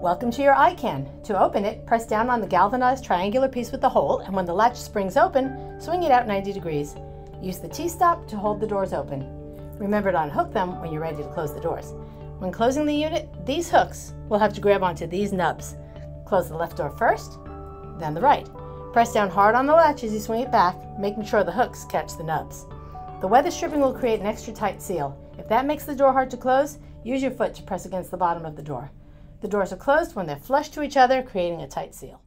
Welcome to your iCan. To open it, press down on the galvanized triangular piece with the hole, and when the latch springs open, swing it out 90 degrees. Use the T-stop to hold the doors open. Remember to unhook them when you're ready to close the doors. When closing the unit, these hooks will have to grab onto these nubs. Close the left door first, then the right. Press down hard on the latch as you swing it back, making sure the hooks catch the nubs. The weather stripping will create an extra tight seal. If that makes the door hard to close, use your foot to press against the bottom of the door. The doors are closed when they're flush to each other, creating a tight seal.